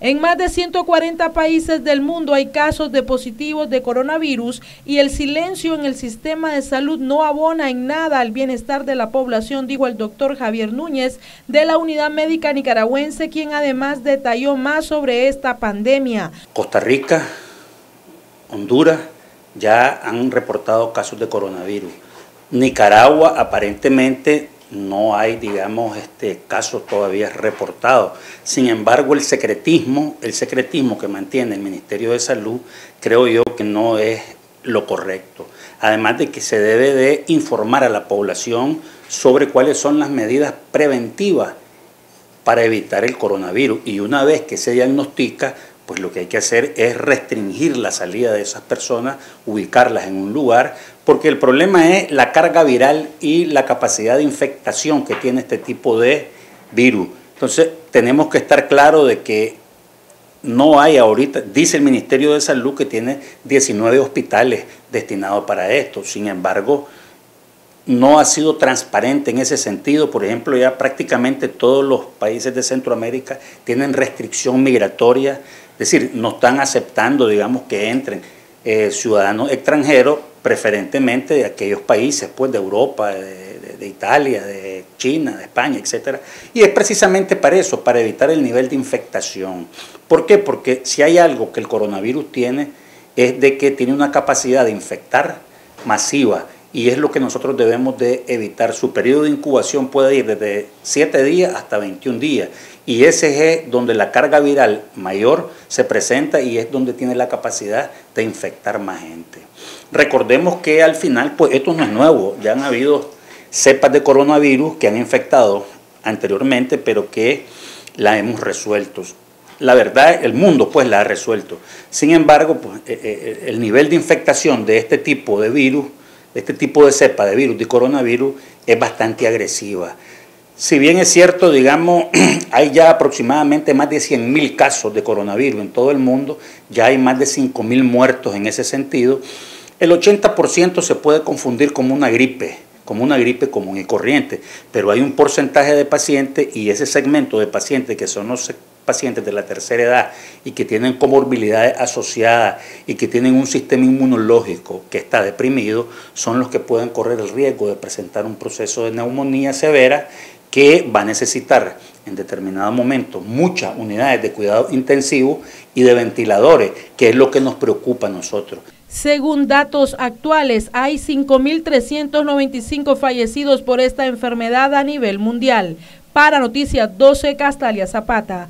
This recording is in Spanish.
En más de 140 países del mundo hay casos de positivos de coronavirus y el silencio en el sistema de salud no abona en nada al bienestar de la población, dijo el doctor Javier Núñez de la Unidad Médica Nicaragüense, quien además detalló más sobre esta pandemia. Costa Rica, Honduras ya han reportado casos de coronavirus. Nicaragua aparentemente no hay, digamos, este caso todavía reportado. Sin embargo, el secretismo, el secretismo que mantiene el Ministerio de Salud, creo yo que no es lo correcto. Además de que se debe de informar a la población sobre cuáles son las medidas preventivas para evitar el coronavirus. Y una vez que se diagnostica, pues lo que hay que hacer es restringir la salida de esas personas, ubicarlas en un lugar, porque el problema es la carga viral y la capacidad de infectación que tiene este tipo de virus. Entonces tenemos que estar claros de que no hay ahorita, dice el Ministerio de Salud que tiene 19 hospitales destinados para esto, sin embargo, no ha sido transparente en ese sentido. Por ejemplo, ya prácticamente todos los países de Centroamérica tienen restricción migratoria es decir, no están aceptando, digamos, que entren eh, ciudadanos extranjeros, preferentemente de aquellos países, pues de Europa, de, Italia, de China, de España, etc. Y es precisamente para eso, para evitar el nivel de infectación. ¿Por qué? Porque si hay algo que el coronavirus tiene, es de que tiene una capacidad de infectar masiva y es lo que nosotros debemos de evitar. Su periodo de incubación puede ir desde 7 días hasta 21 días y ese es donde la carga viral mayor se presenta y es donde tiene la capacidad de infectar más gente. Recordemos que al final, pues esto no es nuevo, ya han habido cepas de coronavirus que han infectado anteriormente, pero que la hemos resuelto. La verdad, el mundo pues la ha resuelto. Sin embargo, pues, eh, eh, el nivel de infectación de este tipo de virus este tipo de cepa de virus, de coronavirus, es bastante agresiva. Si bien es cierto, digamos, hay ya aproximadamente más de 100.000 casos de coronavirus en todo el mundo, ya hay más de 5.000 muertos en ese sentido, el 80% se puede confundir como una gripe, como una gripe común y corriente, pero hay un porcentaje de pacientes y ese segmento de pacientes que son los pacientes de la tercera edad y que tienen comorbilidades asociadas y que tienen un sistema inmunológico que está deprimido, son los que pueden correr el riesgo de presentar un proceso de neumonía severa que va a necesitar en determinado momento muchas unidades de cuidado intensivo y de ventiladores, que es lo que nos preocupa a nosotros. Según datos actuales, hay 5.395 fallecidos por esta enfermedad a nivel mundial. Para Noticias 12, Castalia Zapata.